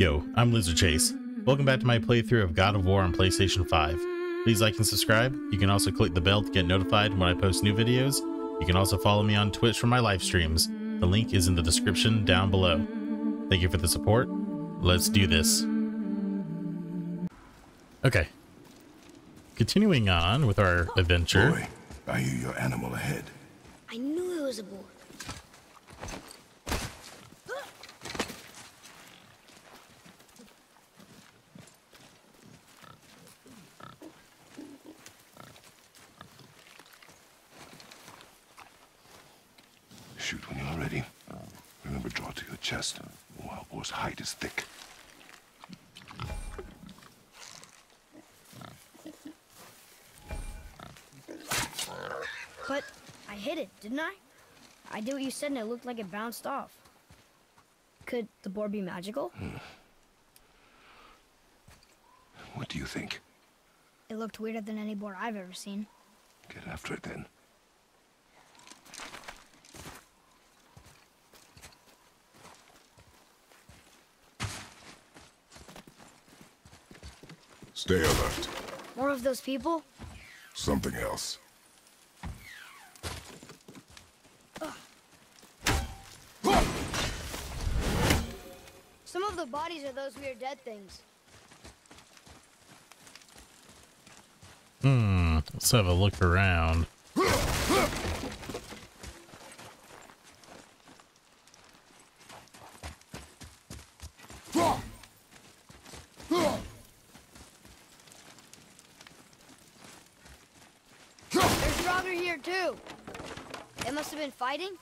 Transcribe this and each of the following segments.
Yo, I'm Lizard Chase. Welcome back to my playthrough of God of War on PlayStation 5. Please like and subscribe. You can also click the bell to get notified when I post new videos. You can also follow me on Twitch for my live streams. The link is in the description down below. Thank you for the support. Let's do this. Okay. Continuing on with our adventure. Boy, I hear your animal ahead. I knew it was a boar. Shoot when you're ready. Remember, draw to your chest. Boar's hide is thick. But I hit it, didn't I? I did what you said and it looked like it bounced off. Could the boar be magical? Hmm. What do you think? It looked weirder than any boar I've ever seen. Get after it then. Stay alert. More of those people? Something else. Some of the bodies are those weird dead things. Hmm, let's have a look around. There's Draugr here too. They must have been fighting.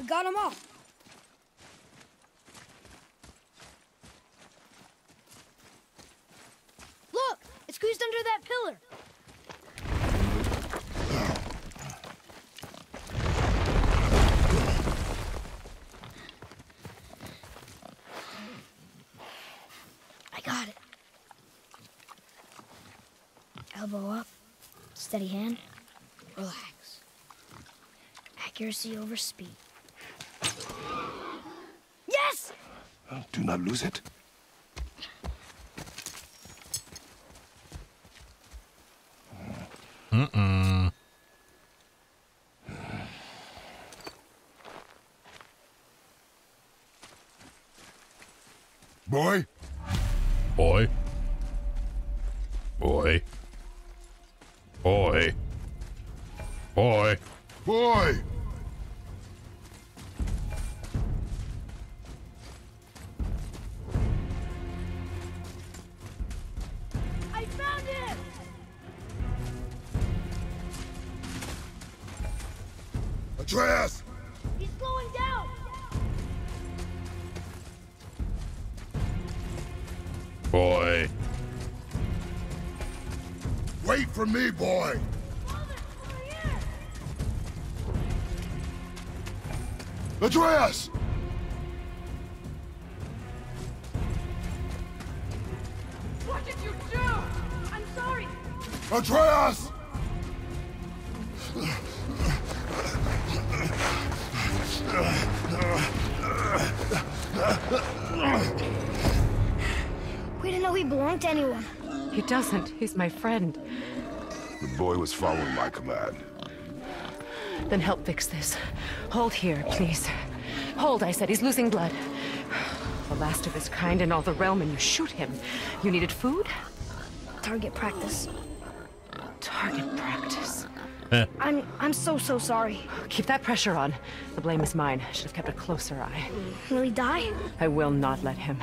We got them all. Look! It's squeezed under that pillar. I got it. Elbow up. Steady hand. Relax. Accuracy over speed. Yes! Uh, Do not lose it. Mm-mm. Boy. Wait for me, boy! Father! Atreus! What did you do? I'm sorry. Atreus! We didn't know he belonged to anyone. He doesn't. He's my friend. The boy was following my command. Then help fix this. Hold here, please. Hold, I said. He's losing blood. The last of his kind in all the realm, and you shoot him. You needed food? Target practice. Target practice. I'm I'm so so sorry. Keep that pressure on. The blame is mine. I should have kept a closer eye. Will he die? I will not let him.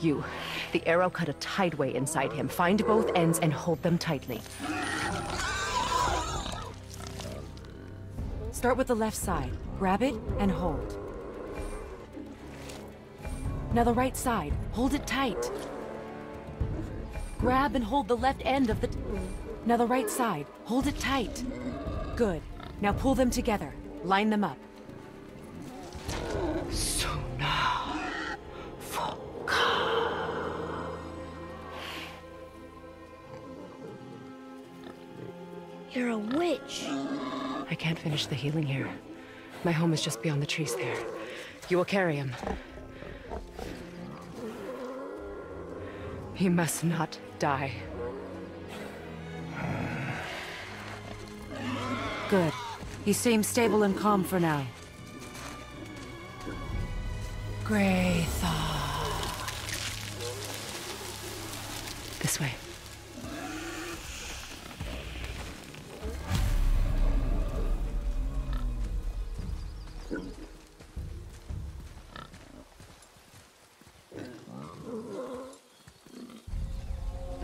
You, The arrow cut a tideway inside him. Find both ends and hold them tightly. Start with the left side. Grab it and hold. Now the right side. Hold it tight. Grab and hold the left end of the... Now the right side. Hold it tight. Good. Now pull them together. Line them up. You're a witch. I can't finish the healing here. My home is just beyond the trees there. You will carry him. He must not die. Good. He seems stable and calm for now. Graythaw. This way.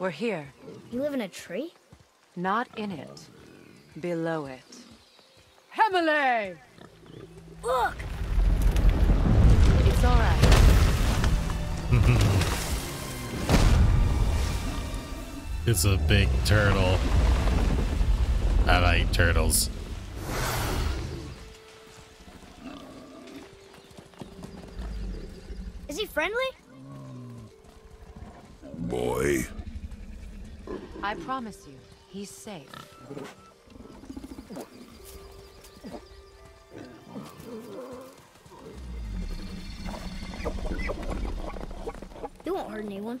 We're here. You live in a tree? Not in it. Below it. Hemele! Look! It's alright. It's a big turtle. I like turtles. Is he friendly? I promise you, he's safe. He won't hurt anyone.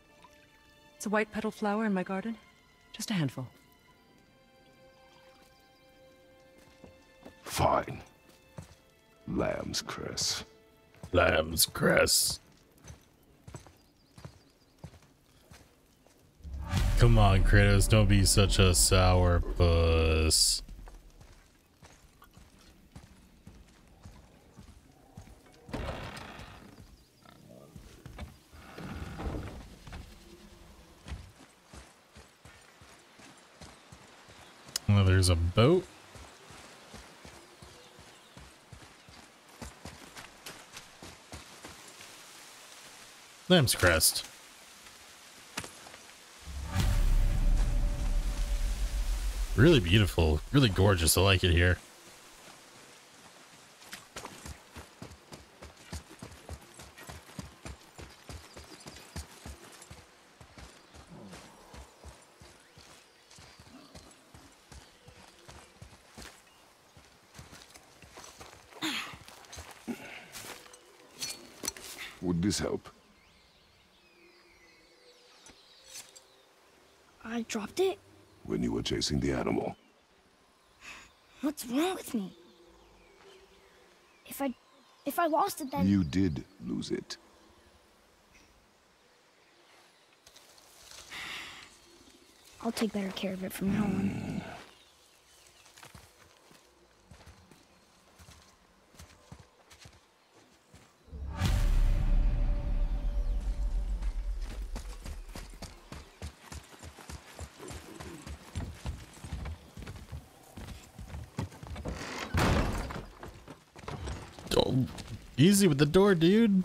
It's a white petal flower in my garden. Just a handful. Fine. Lamb's cress. Lamb's cress. Come on, Kratos, don't be such a sour puss. Well, there's a boat. Lamb's cress. Really beautiful, really gorgeous. I like it here. Would this help? I dropped it? When you were chasing the animal. What's wrong with me? If I... if I lost it then... You did lose it. I'll take better care of it from now on. Hmm. Easy with the door, dude.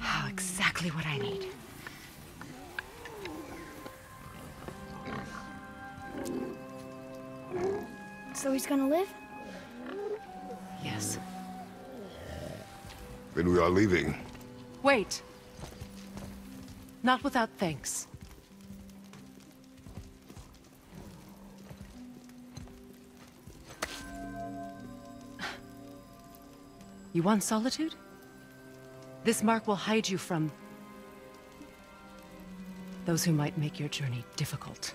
Ah, exactly what I need. So he's gonna live? Yes. Then we are leaving. Wait. Not without thanks. You want solitude? This mark will hide you from... those who might make your journey difficult.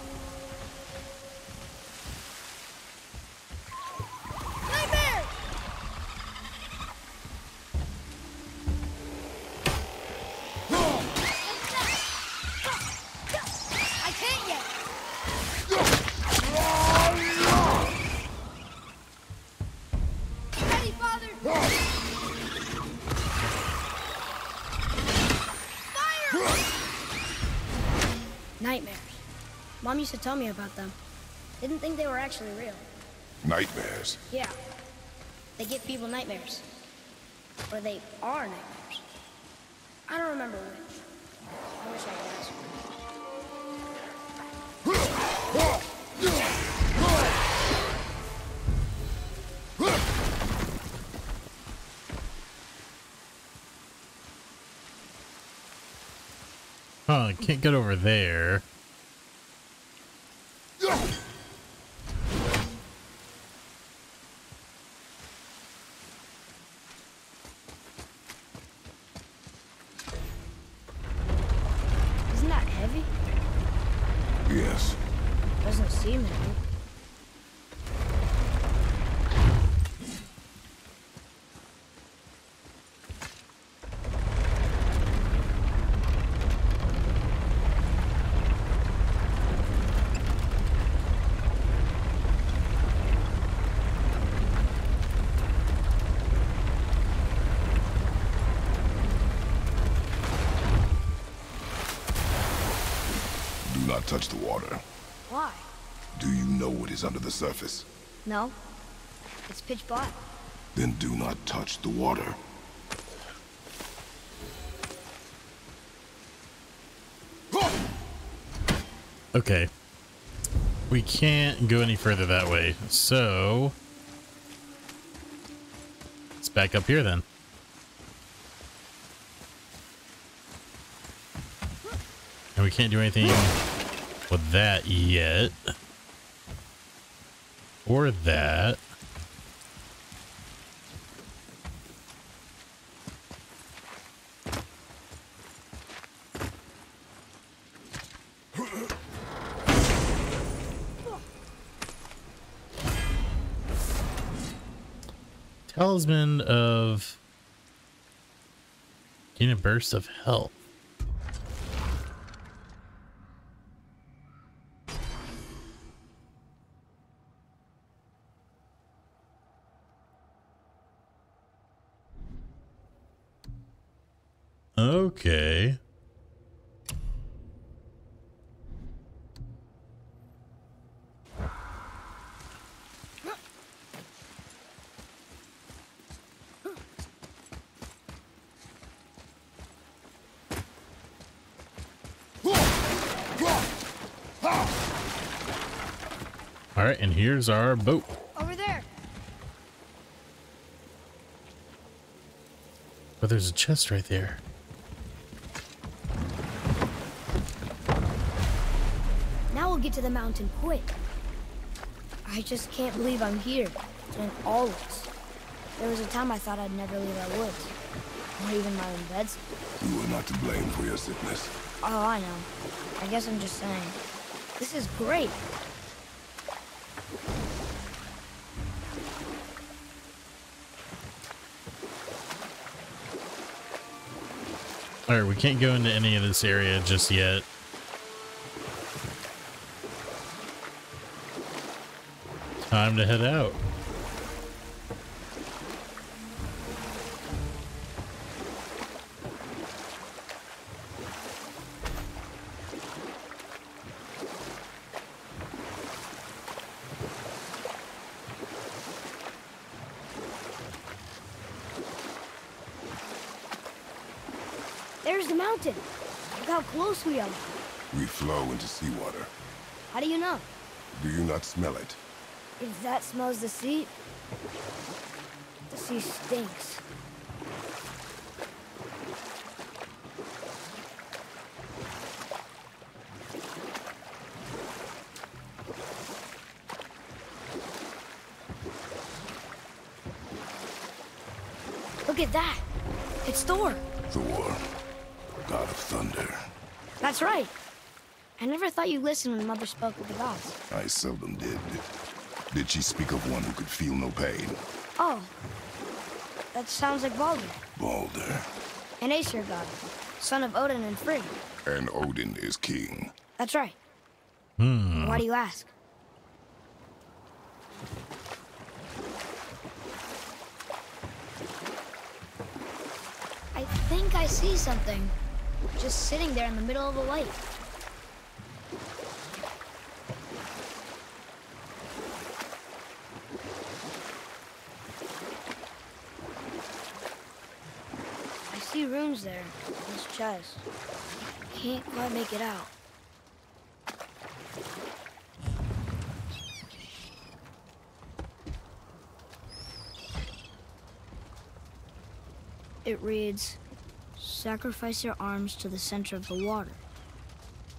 Used to tell me about them. Didn't think they were actually real. Nightmares. Yeah. They give people nightmares. Or they are nightmares. I don't remember which. I wish I could ask her. Huh, I can't get over there. Isn't that heavy? Yes. Doesn't seem heavy. not touch the water. Why? Do you know what is under the surface? No. It's pitch black. Then do not touch the water. Okay. We can't go any further that way, so... Let's back up here then. And we can't do anything with that yet. Or that. Talisman of gain a burst of health. Okay. All right, and here's our boat. Over there. But there's a chest right there. To the mountain quick. I just can't believe I'm here. And all this. There was a time I thought I'd never leave our woods. Or even my own beds. You are not to blame for your sickness. Oh, I know. I guess I'm just saying. This is great. All right, we can't go into any of this area just yet. Time to head out. There's the mountain. Look how close we are. We flow into seawater. How do you know? Do you not smell it? If that smells the sea, the sea stinks. Look at that. It's Thor. Thor, god of thunder. That's right. I never thought you listened when Mother spoke with the gods. I seldom did. Did she speak of one who could feel no pain? Oh. That sounds like Baldur. Baldur. an Aesir god, son of Odin and Frigg. And Odin is king. That's right. Hmm. Why do you ask? I think I see something. Just sitting there in the middle of the lake. I see there this chest. Can't quite make it out. It reads, Sacrifice your arms to the center of the water.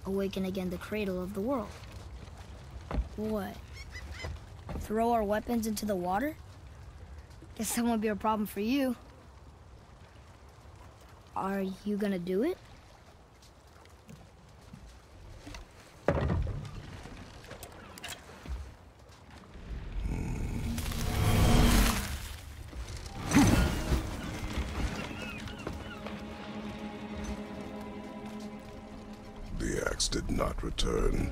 Awaken again the cradle of the world. What? Throw our weapons into the water? Guess that won't be a problem for you. Are you gonna do it? The axe did not return.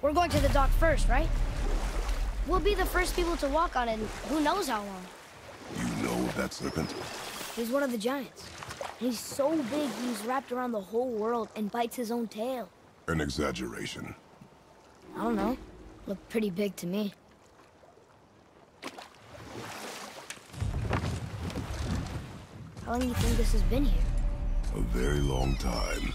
We're going to the dock first, right? We'll be the first people to walk on it who knows how long. You know that serpent? He's one of the giants. He's so big he's wrapped around the whole world and bites his own tail. An exaggeration. I don't know. Looked pretty big to me. How long do you think this has been here? A very long time.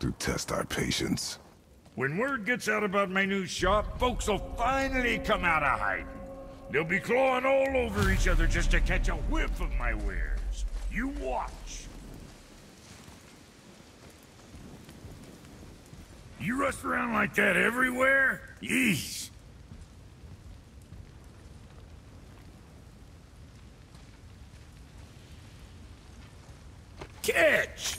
To test our patience. When word gets out about my new shop, folks will finally come out of hiding. They'll be clawing all over each other just to catch a whiff of my wares. You watch. You rush around like that everywhere? Yeesh. Catch!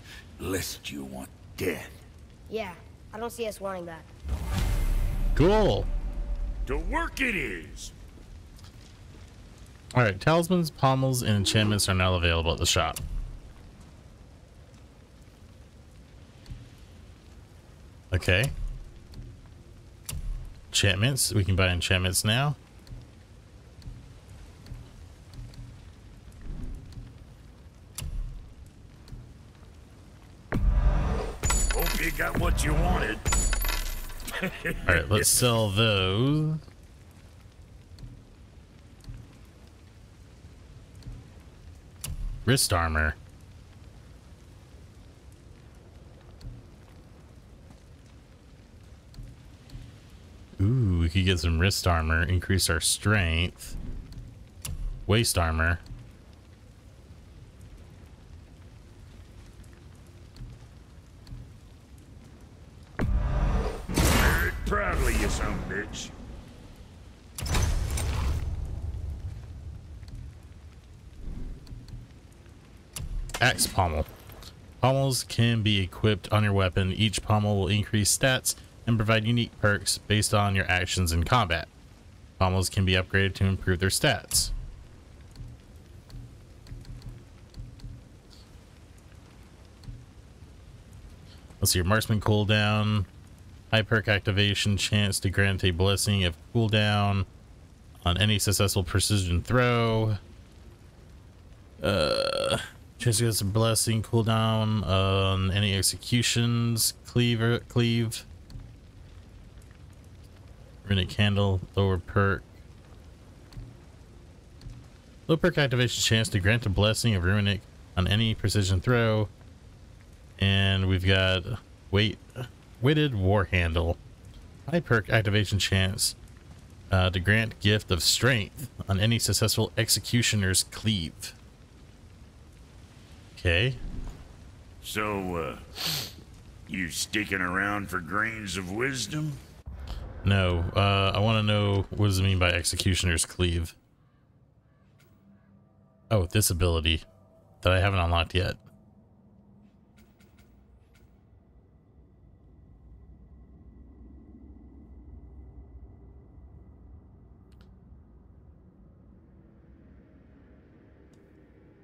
Lest you want death. Yeah, I don't see us wanting that. Cool. To work it is. All right, talismans, pommels, and enchantments are now available at the shop. Okay. Enchantments. We can buy enchantments now. Hope you got what you wanted. All right, let's sell those. Wrist armor. Ooh, we could get some wrist armor, increase our strength. Waist armor. Very a bitch. Axe pommel. Pommels can be equipped on your weapon. Each pommel will increase stats and provide unique perks based on your actions in combat. Pommels can be upgraded to improve their stats. Let's see your marksman cooldown. High perk activation chance to grant a blessing of cooldown on any successful precision throw. Uh, chance to get a blessing cooldown on any executions. Cleaver, cleave. Runic candle, lower perk. Low perk activation chance to grant a blessing of runic on any precision throw. And we've got wait weighted war handle. High perk activation chance uh, to grant gift of strength on any successful executioner's cleave. Okay. So, uh, you sticking around for grains of wisdom? No, uh, I want to know what does it mean by executioner's cleave? Oh, this ability that I haven't unlocked yet.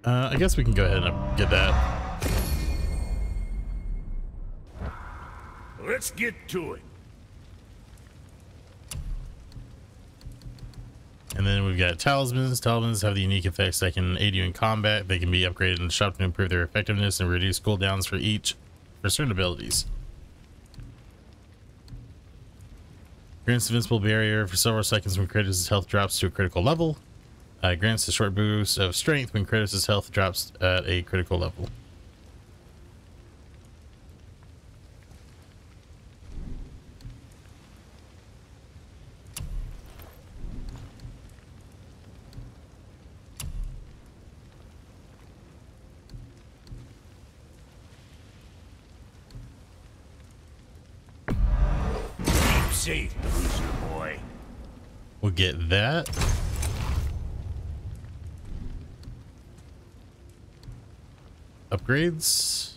Uh, I guess we can go ahead and get that. Let's get to it. And then we've got talismans. Talismans have the unique effects that can aid you in combat. They can be upgraded in the shop to improve their effectiveness and reduce cooldowns for each for certain abilities. Grants invincible barrier for several seconds when Kratos' health drops to a critical level. Uh, grants a short boost of strength when Kratos' health drops at a critical level. Bruiser boy. We'll get that. Upgrades.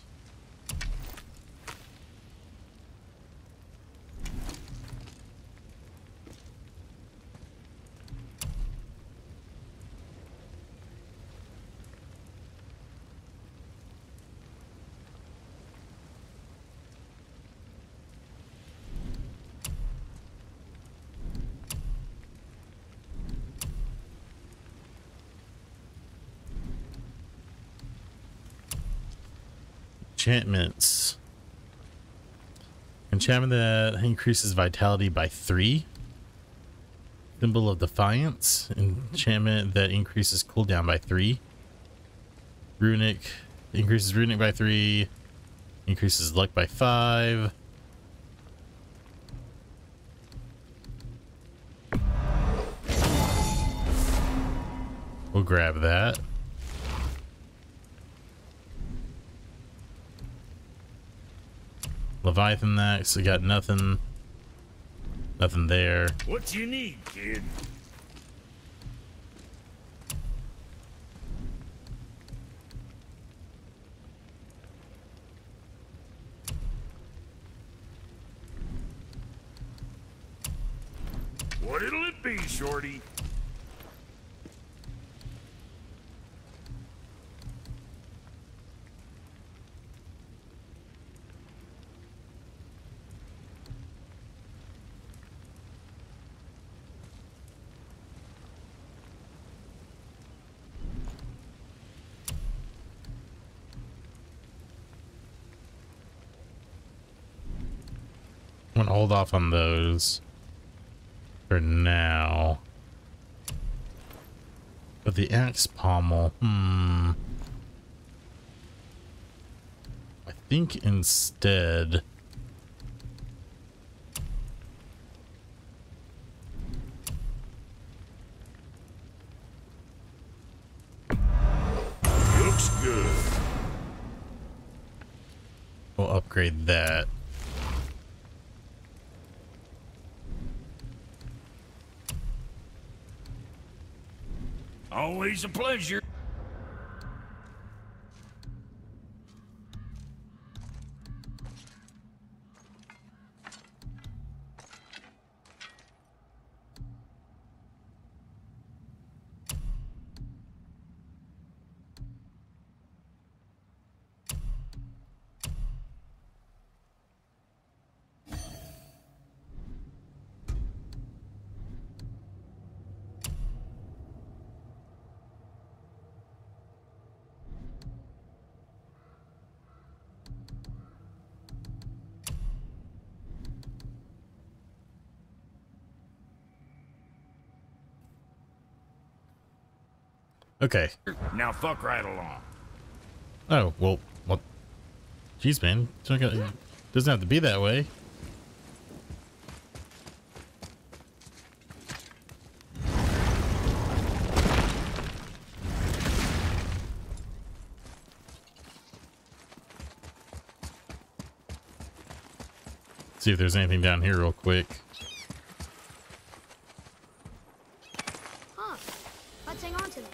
Enchantments. Enchantment that increases vitality by three. Symbol of Defiance. Enchantment that increases cooldown by three. Runic increases runic by three. Increases luck by five. We'll grab that. Leviathan next. We got nothing. Nothing there. What do you need, kid? What'll it be, Shorty? I'm gonna hold off on those for now. But the axe pommel, hmm. I think instead. Always a pleasure. Okay. Now fuck right along. Oh, well, what? Jeez, man. It's doesn't have to be that way. See if there's anything down here real quick. Huh. Let's hang on to them.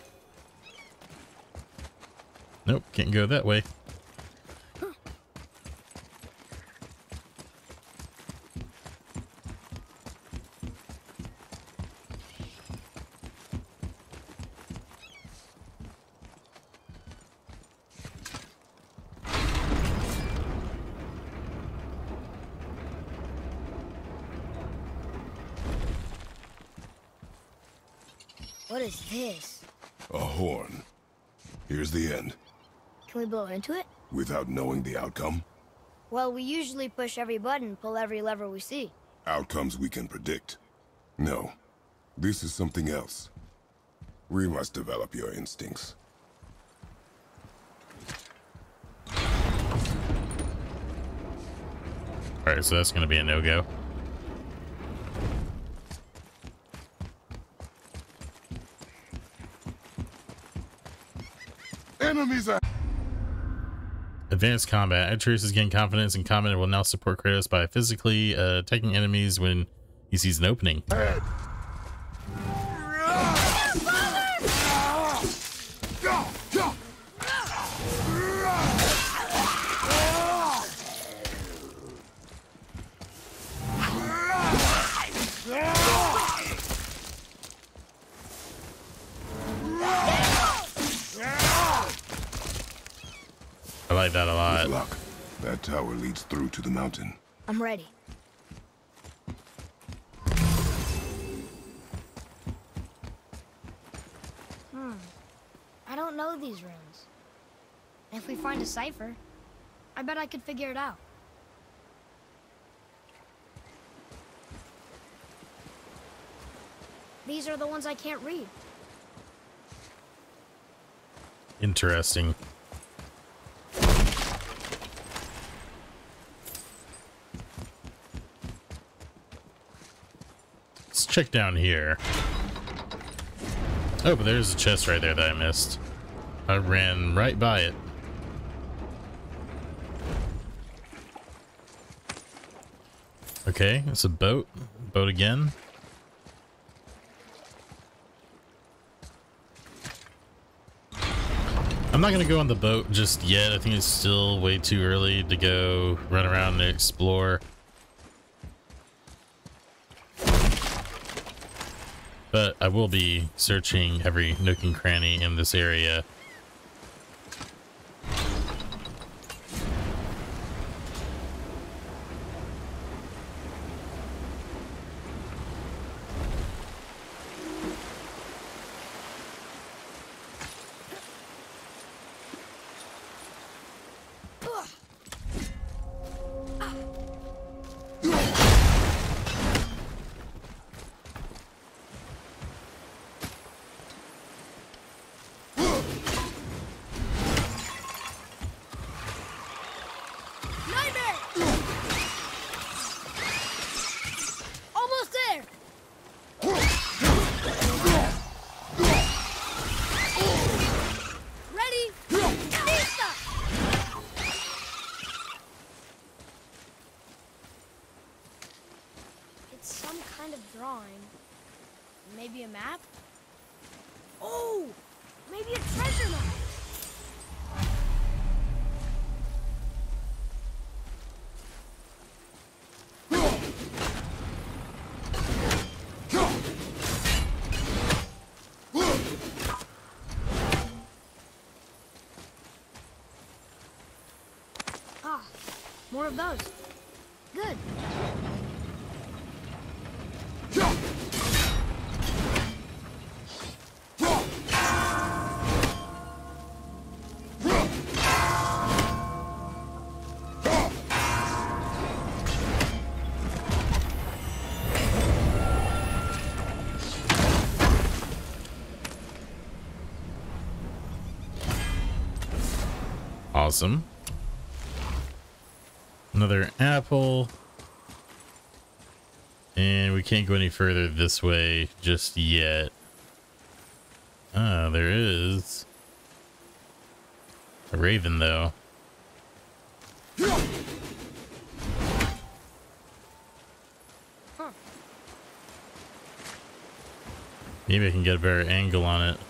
Nope, can't go that way. What is this? A horn. Here's the end. Can we blow into it? Without knowing the outcome, Well, we usually push every button, pull every lever we see. outcomes we can predict. No, this is something else. We must develop your instincts. Alright, so that's gonna be a no-go. Enemies are. Advanced combat. Atreus is gaining confidence in combat and will now support Kratos by physically uh, attacking enemies when he sees an opening. Tower leads through to the mountain. I'm ready. Hmm. I don't know these runes. If we find a cipher, I bet I could figure it out. These are the ones I can't read. Interesting. Check down here. Oh, but there's a chest right there that I missed. I ran right by it. Okay, it's a boat. Boat again. I'm not gonna go on the boat just yet. I think it's still way too early to go run around and explore. But I will be searching every nook and cranny in this area. More of those. Good. Awesome. Another apple. And we can't go any further this way just yet. Ah, there is. A raven, though. Maybe I can get a better angle on it.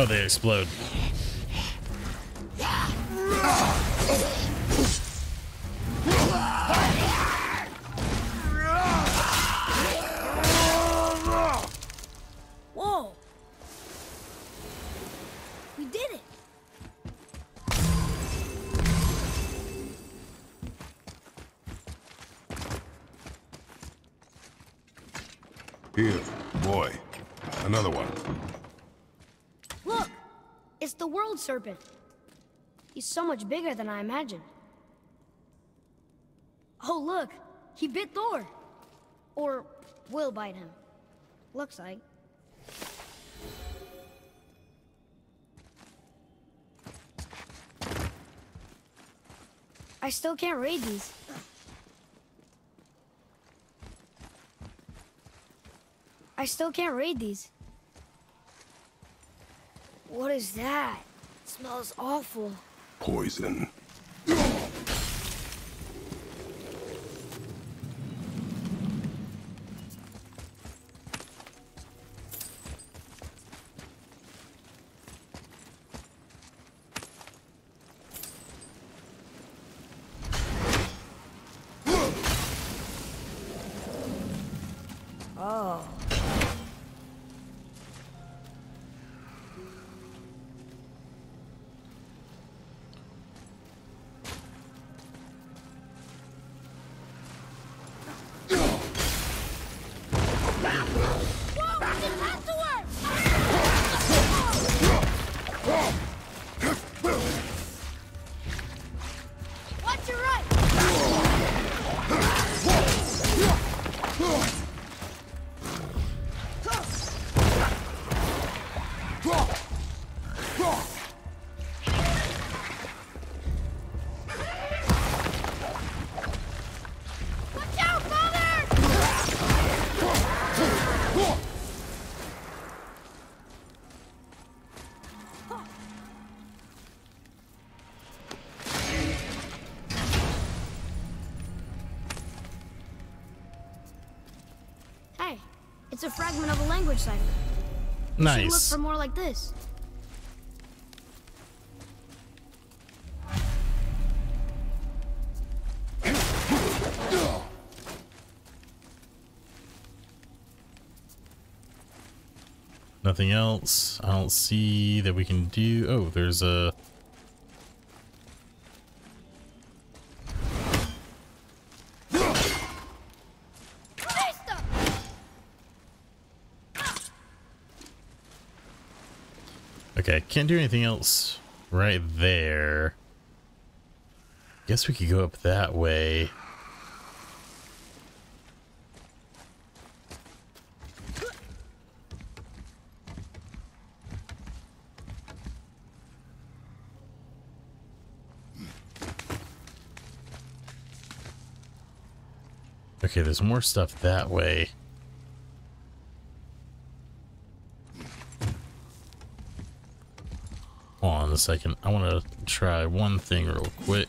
Oh, they explode. Serpent. He's so much bigger than I imagined. Oh, look! He bit Thor! Or will bite him. Looks like. I still can't read these. I still can't read these. What is that? Smells awful. Poison. It's a fragment of a language cipher. Should look for more like this. Nothing else. I don't see that we can do. Oh, there's a. Okay, can't do anything else right there. Guess we could go up that way. Okay, there's more stuff that way. Hold on a second. I want to try one thing real quick.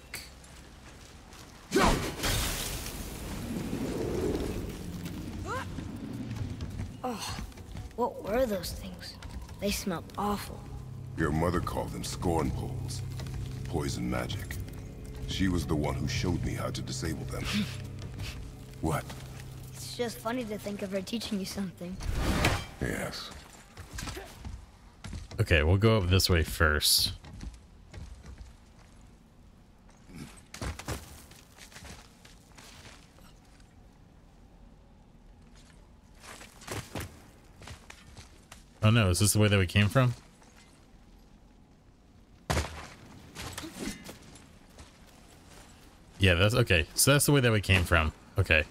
Oh, what were those things? They smelled awful. Your mother called them scorn poles. Poison magic. She was the one who showed me how to disable them. what? It's just funny to think of her teaching you something. Yes. Okay, we'll go up this way first. Oh no, is this the way that we came from? Yeah, that's okay. So that's the way that we came from. Okay.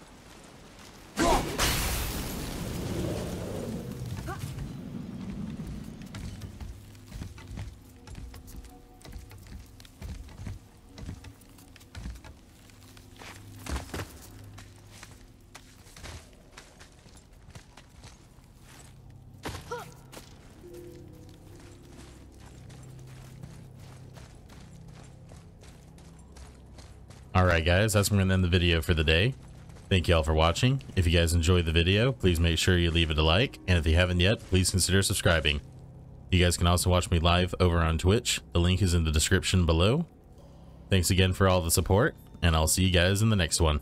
Alright guys, that's going to end the video for the day. Thank you all for watching. If you guys enjoyed the video, please make sure you leave it a like, and if you haven't yet, please consider subscribing. You guys can also watch me live over on Twitch. The link is in the description below. Thanks again for all the support, and I'll see you guys in the next one.